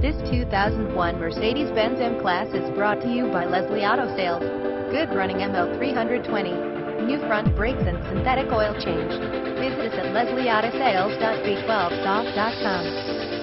This 2001 Mercedes-Benz M-Class is brought to you by Leslie Auto Sales. Good running ML320. New front brakes and synthetic oil change. Visit us at leslieautosales.v12soft.com.